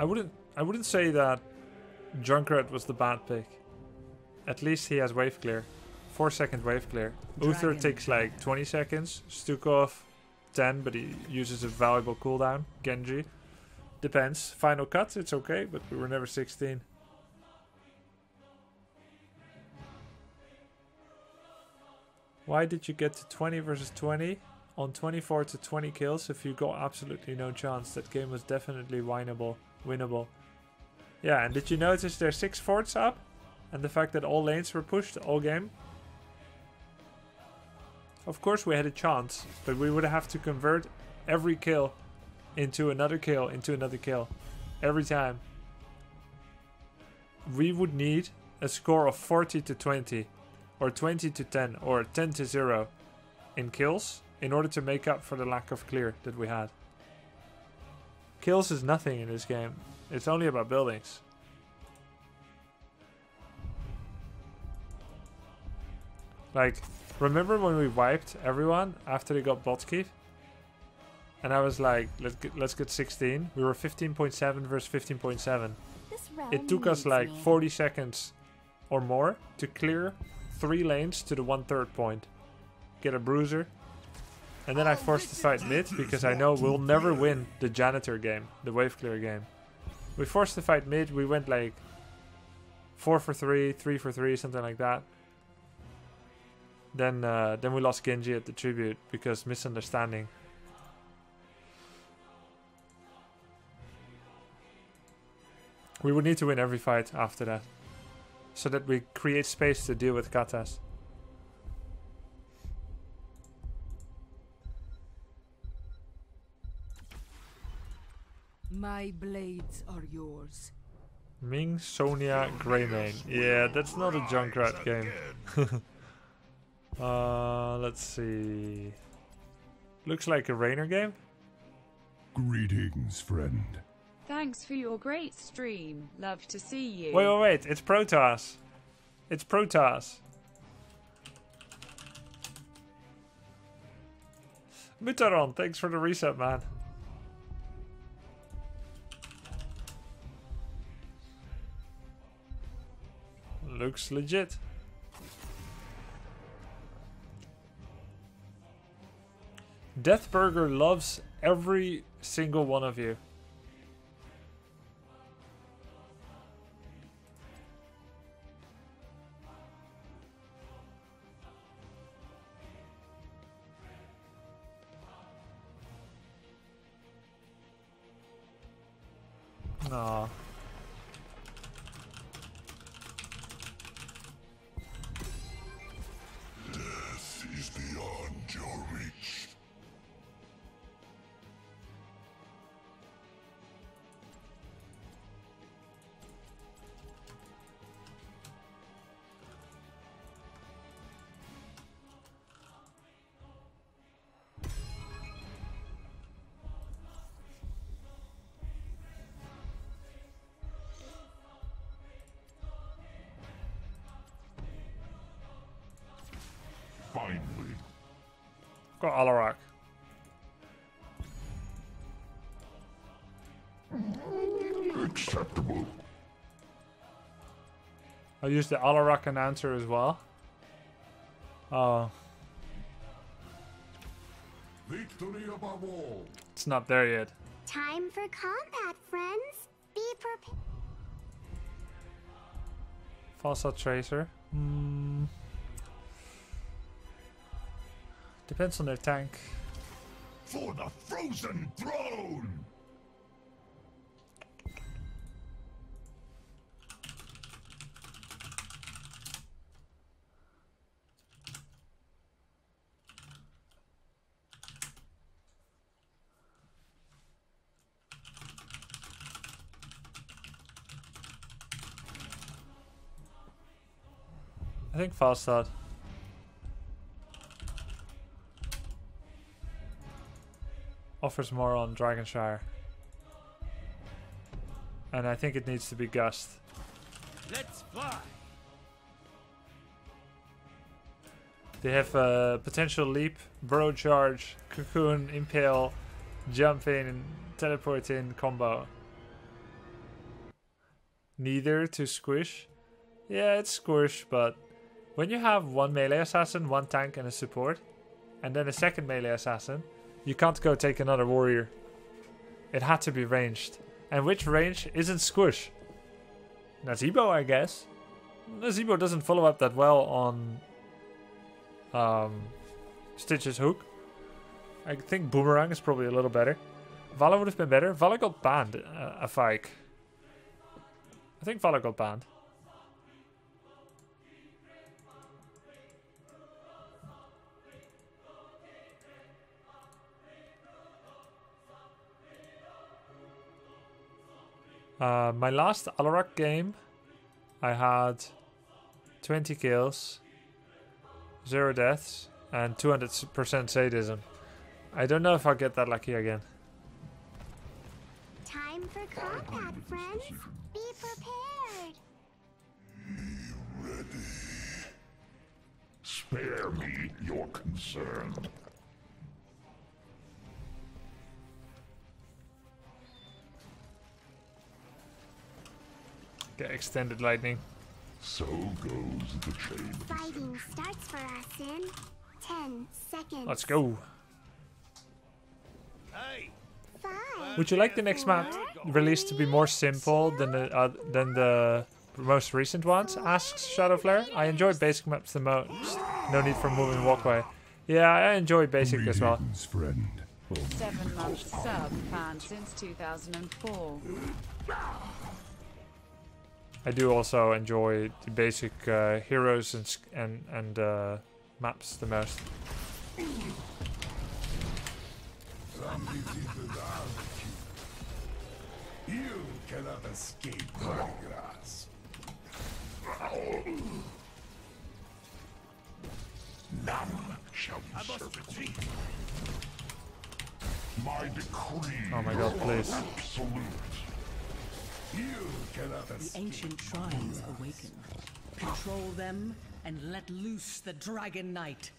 I wouldn't I wouldn't say that Junkrat was the bad pick. At least he has wave clear. 4 second wave clear. Uther takes like 20 seconds. Stukov 10, but he uses a valuable cooldown. Genji. Depends. Final cut, it's okay, but we were never 16. Why did you get to 20 versus 20? On 24 to 20 kills, if you got absolutely no chance, that game was definitely winnable. Winnable. Yeah, and did you notice there's six forts up? And the fact that all lanes were pushed all game? Of course we had a chance, but we would have to convert every kill into another kill, into another kill. Every time. We would need a score of 40 to 20, or 20 to 10, or 10 to 0 in kills in order to make up for the lack of clear that we had. Kills is nothing in this game. It's only about buildings. Like, remember when we wiped everyone after they got Botsky? And I was like, let's get, let's get 16. We were 15.7 versus 15.7. It took us like me. 40 seconds or more to clear three lanes to the one third point. Get a bruiser. And then I forced to fight mid because I know we'll never win the janitor game, the wave clear game. We forced to fight mid, we went like 4 for 3, 3 for 3, something like that. Then uh, then we lost Genji at the tribute because misunderstanding. We would need to win every fight after that. So that we create space to deal with katas. My blades are yours. Ming, Sonya, Greymane. Yeah, that's not a Junkrat game. uh, let's see. Looks like a Raynor game. Greetings, friend. Thanks for your great stream. Love to see you. Wait, wait, wait. It's Protoss. It's Protoss. Mutaron, thanks for the reset, man. Looks legit. Deathburger loves every single one of you. Got Alarak. Acceptable. I'll use the Alarak announcer as well. Oh, Victory above all. it's not there yet. Time for combat, friends. Be prepared. Falsa Tracer. Hmm. Depends on their tank. For the frozen throne! I think Falstad. Offers more on Dragonshire. And I think it needs to be Gust. Let's fly. They have uh, potential leap, burrow charge, cocoon, impale, jump in, and teleport in combo. neither to squish. Yeah, it's squish, but when you have one melee assassin, one tank, and a support, and then a second melee assassin, you can't go take another warrior. It had to be ranged. And which range isn't squish? Nazeebo, I guess. Nazeebo doesn't follow up that well on um, Stitch's hook. I think Boomerang is probably a little better. Valla would have been better. Valla got banned uh, a fight. I think Valla got banned. Uh, my last Alarak game, I had 20 kills, 0 deaths, and 200% sadism. I don't know if I'll get that lucky again. Time for combat, friends. Be prepared. Be Ready. Spare me your concern. Get extended lightning. So goes the chain Fighting starts for us in 10 seconds. Let's go. Hey, Five. Would you like the next map released to be more simple than the uh, than the most recent ones? Asks Shadowflare. I enjoy basic maps the most. No need for moving walkway. Yeah, I enjoy basic as well. Friend. Seven months sub fan since 2004. I do also enjoy the basic uh, heroes and and and uh, maps the most. You cannot escape my grasp. None shall I must usurp retreat. my decree. Oh my god, please. Absolute. You cannot The ancient shrines awaken. Control them and let loose the Dragon Knight.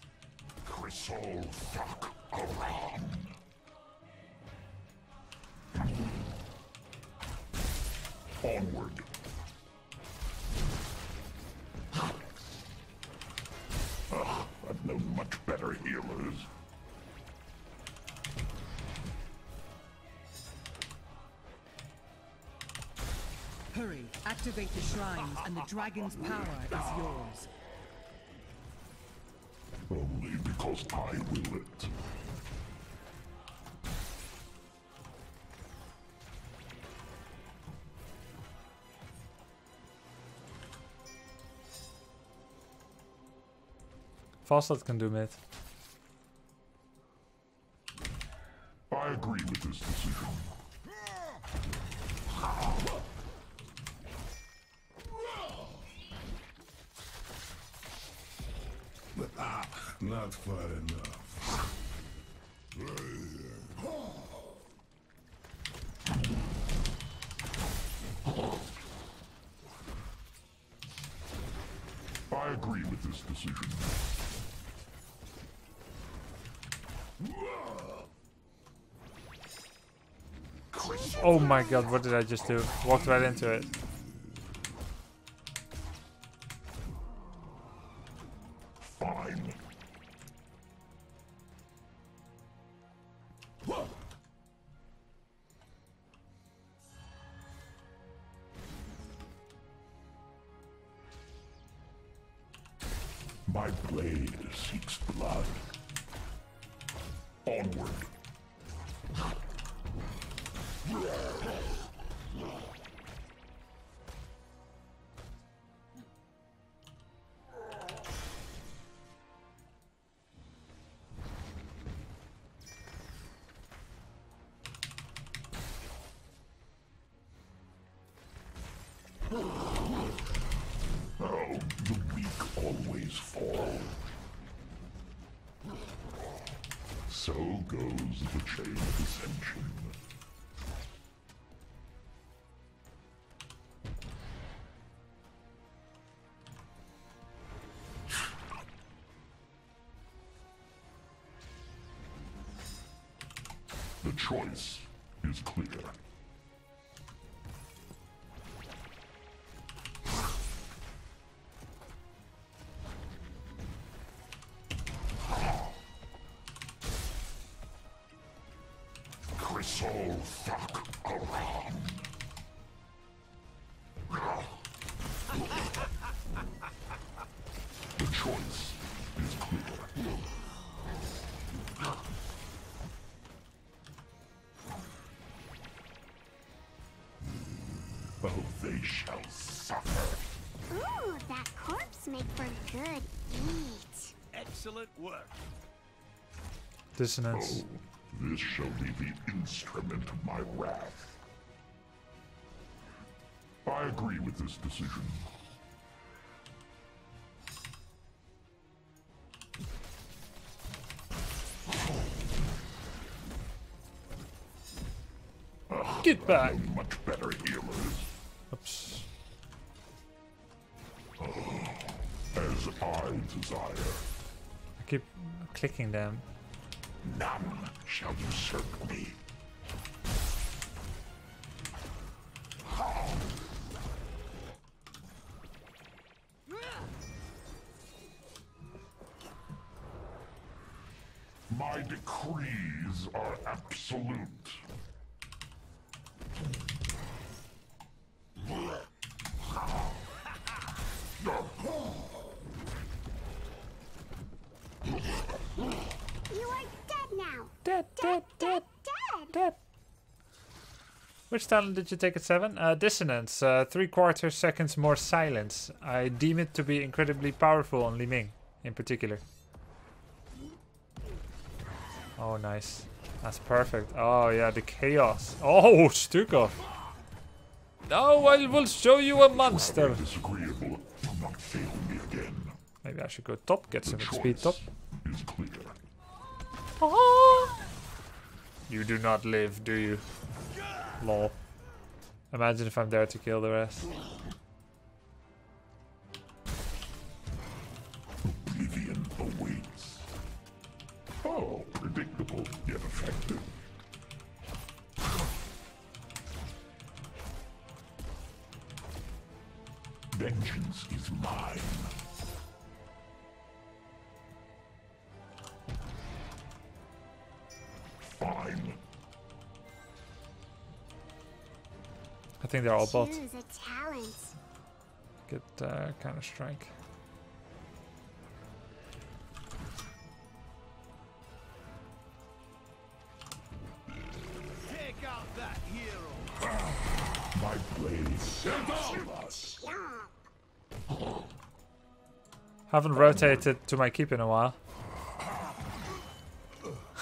Chrysol fuck around. Onward. Activate the shrines and the dragon's power is yours. Only because I will it. Falstad can do mid. I agree with this decision. Ah, not far enough. I agree with this decision. Oh my god, what did I just do? Walked right into it. So goes the chain of ascension. The choice Oh, they shall suffer. Ooh, that corpse make for good eat. Excellent work. Dissonance. Oh, this shall be the instrument of my wrath. I agree with this decision. Get back. Much better healers. Oops. As I desire. I keep clicking them. None shall usurp me. My decrees are absolute. You are dead now. Dead, dead, dead, Dead. dead. Which talent did you take at 7? Uh, dissonance. Uh, three quarter seconds more silence. I deem it to be incredibly powerful on Li Ming, in particular. Oh, nice. That's perfect. Oh, yeah, the chaos. Oh, Stukov. Now I will show you a monster. Disagreeable. Do not fail me again. Maybe I should go top, get some speed top. clear. You do not live, do you? Lol. Imagine if I'm there to kill the rest. Oblivion awaits. Oh, predictable yet effective. Vengeance is mine. Think they're all bot. Choose a talent. Get uh, Counter Strike. Take out that hero. My blade Chomp. Haven't rotated to my keep in a while.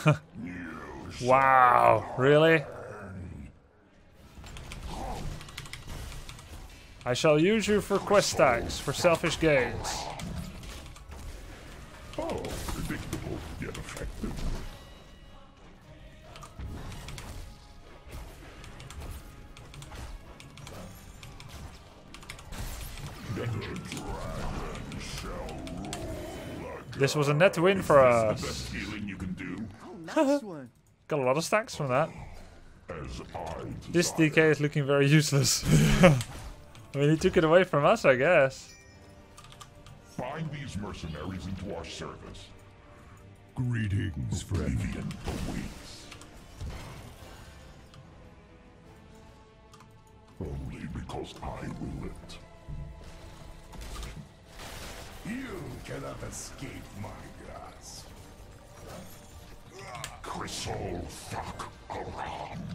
wow, really? I shall use you for quest stacks, for selfish gains. Oh, predictable yet effective. Vengeance shall rule This was a net win for us. best healing you can do, Nice. Got a lot of stacks from that. This. DK is looking very useless. I mean, he took it away from us, I guess. Bind these mercenaries into our service. Greetings, friend. Oblivion awaits. Only because I will it. You cannot escape my grasp. Crystal fuck around.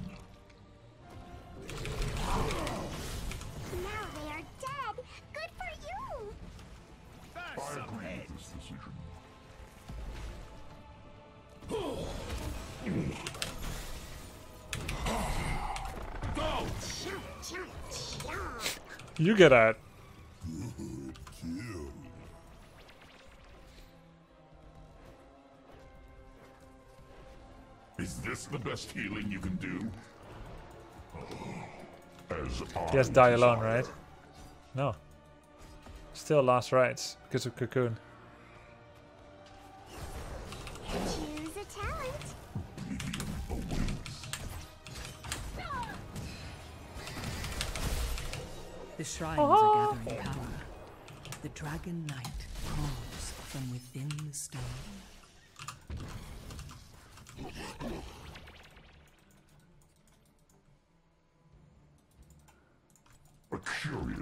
Decision. You get out. Is this the best healing you can do? As I He has die alone, right? No. Still last rites because of Cocoon. The shrines oh. are gathering power. The dragon knight calls from within the stone.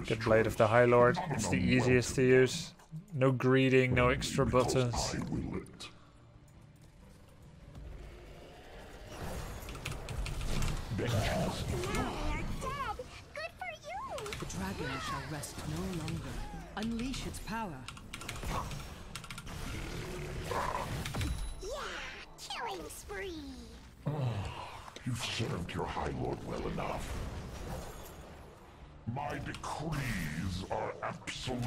The blade of the High Lord. It's the easiest to use. No greeting, no extra buttons. Dragon no longer. Unleash its power. Yeah, killing spree. Oh, you've served your High Lord well enough. My decrees are absolute.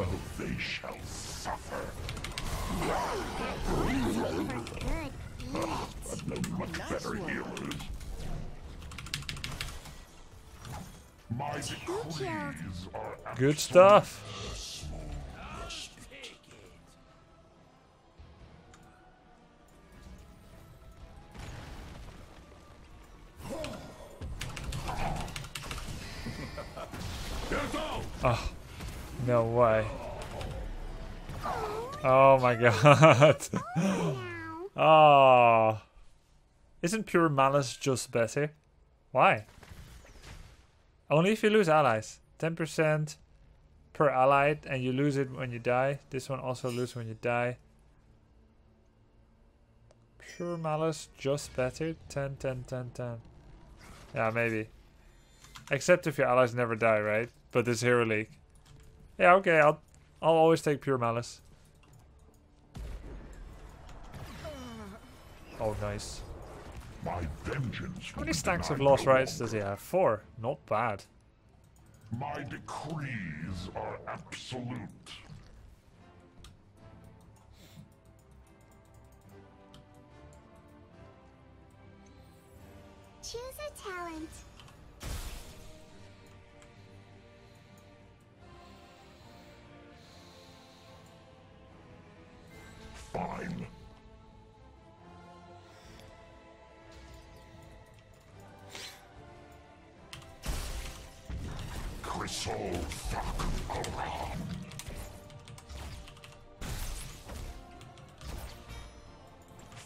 Oh, they shall suffer. For good. I've known much better healers. My decrees are absolute. Good stuff. Oh, no way. Oh my god. Now. Oh. Isn't pure malice just better? Why? Only if you lose allies. 10% per allied and you lose it when you die. This one also loses when you die. Pure malice just better. 10, 10, 10, 10. Yeah, maybe. Except if your allies never die, right? But this hero league. Yeah, okay, I'll I'll always take pure malice. Oh, nice. My vengeance How many stacks of lost rights does he have? Four. Not bad. My decrees are absolute. Choose a talent. Fine. Chrysol fuck around.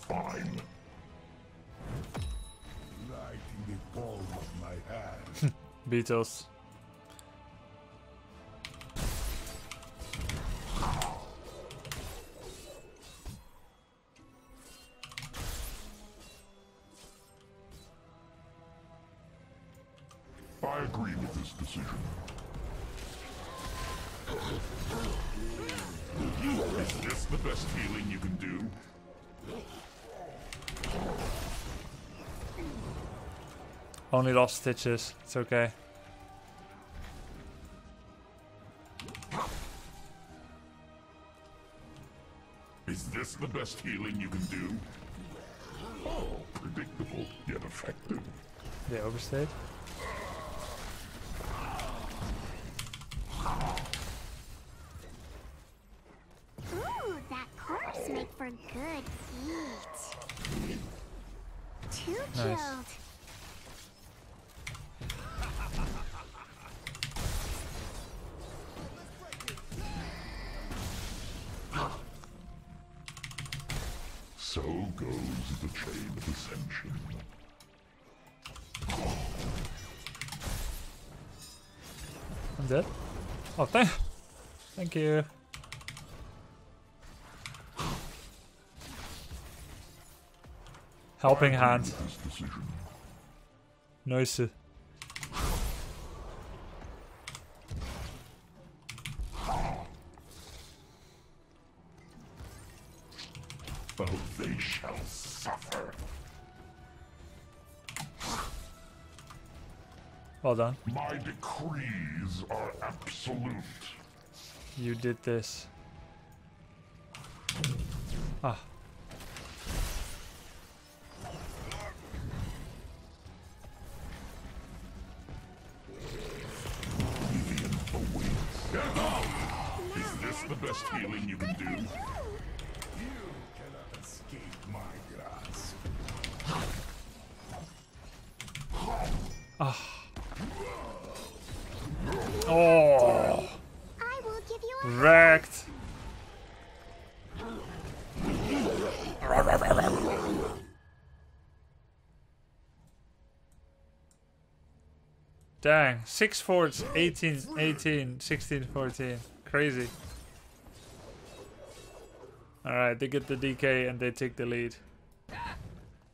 Fine. Right in the palm of my hand. Beatles. Only lost stitches. It's okay. Is this the best healing you can do? Oh, predictable yet effective. They overstayed. Ooh, that corpse make for good eat. Two Nice. killed. Dead. Oh, thank, thank you. Helping hand. Nice. Well done. My decrees are absolute. You did this. Ah. Dang, 6 forts, 18, 18, 16, 14. Crazy. Alright, they get the DK and they take the lead.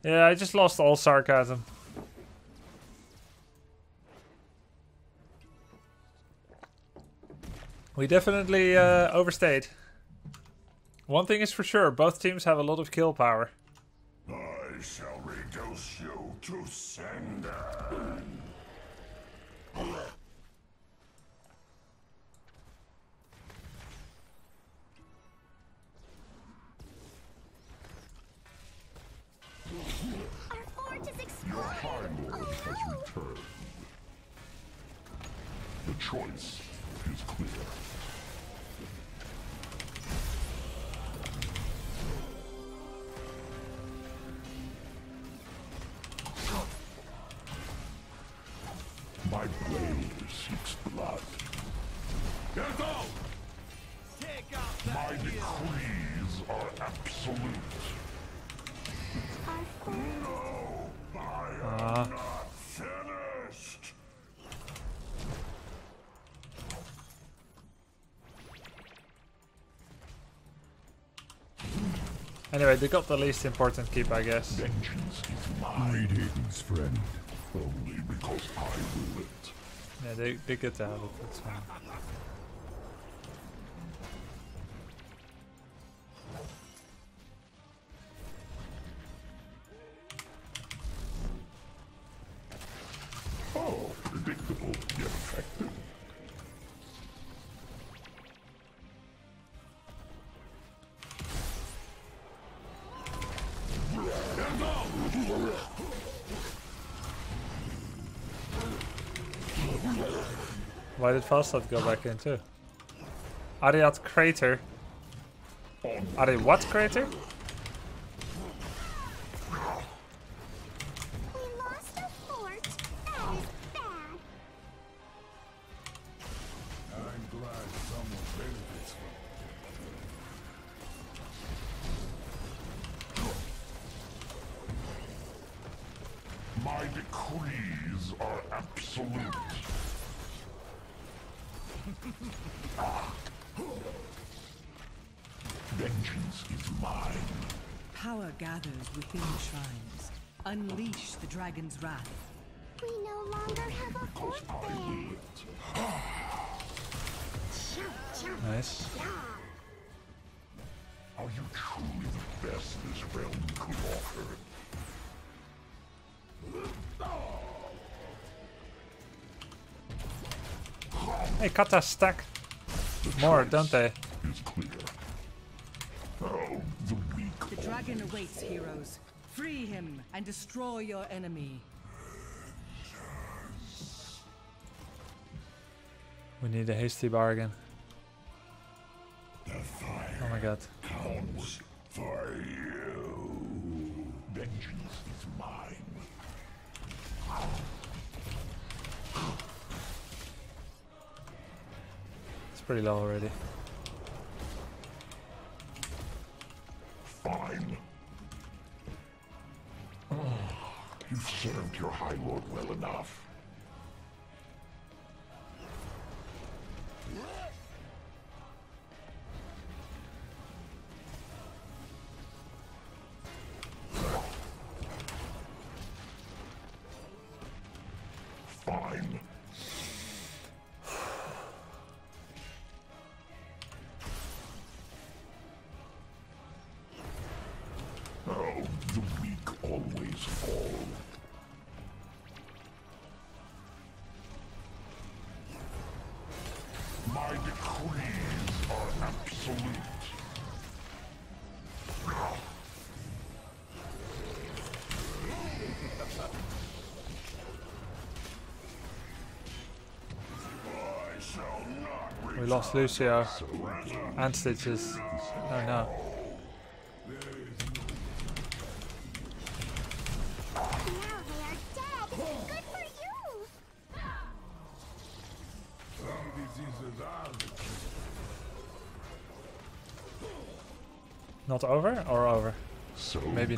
Yeah, I just lost all sarcasm. We definitely uh, overstayed. One thing is for sure, both teams have a lot of kill power. I shall reduce you to cinder. Your. High Lord has returned. The choice is clear. Anyway, they got the least important keep, I guess. Vengeance is mine. Greetings, friend. Only because I will it. Yeah, they, they get to have it, that's fine. Why did Falstad go back in too? Ariat Crater. Are what crater? Vengeance is mine. Power gathers within the shrines. Unleash the dragon's wrath. We no longer have a fort there. will it. Chomp, chomp, Nice. Are you truly the best this realm could offer? Hey, Kata stack more, don't they? Is clear. Oh, the weak The dragon awaits, heroes. Free him and destroy your enemy. We need a hasty bargain. The fire Oh my god. counts pretty low already. My decrees are absolute. We lost Lucio and Stitches. Oh no.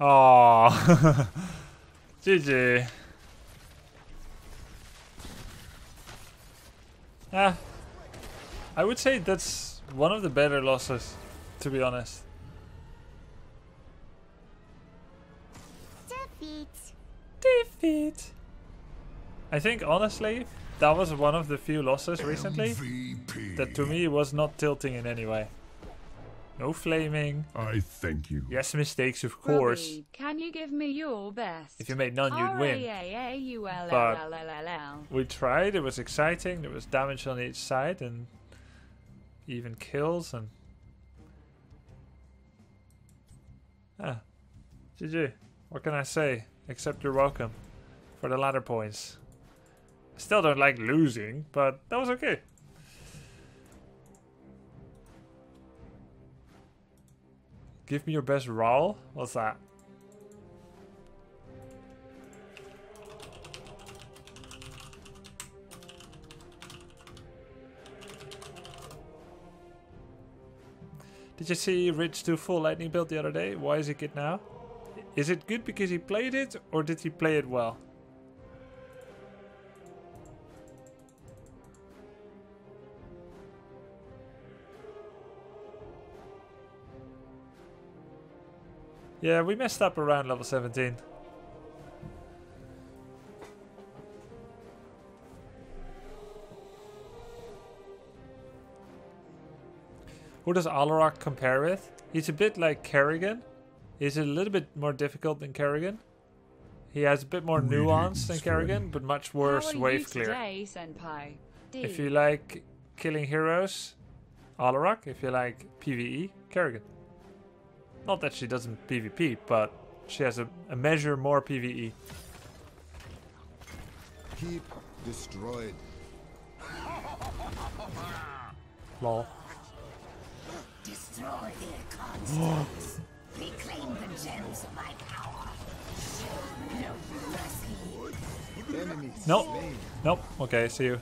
Oh, GG. Ah, I would say that's one of the better losses, to be honest. Defeat. Defeat. I think honestly, that was one of the few losses recently MVP. that to me was not tilting in any way. No flaming. I thank you. Yes, mistakes, of course. Robbie, can you give me your best? If you made none, you'd win. R-A-A-A-U-L-L-L-L-L. We tried, it was exciting, there was damage on each side and even kills and Ah. GG. What can I say? Except you're welcome for the ladder points. I still don't like losing, but that was okay. Give me your best roll? What's that? Did you see Rich do full lightning build the other day? Why is it good now? Is it good because he played it or did he play it well? Yeah, we messed up around level 17. Who does Alarak compare with? He's a bit like Kerrigan. He's a little bit more difficult than Kerrigan. He has a bit more nuance than Kerrigan, but much worse wave clear. today, If you like killing heroes, Alarak. If you like PvE, Kerrigan. Not that she doesn't PvP, but she has a, a measure more. PvE. Keep destroyed. Lol. Destroy their constructs. Reclaim the gems of my power. Show no mercy. Enemies Nope. slain. Nope. Okay, see you.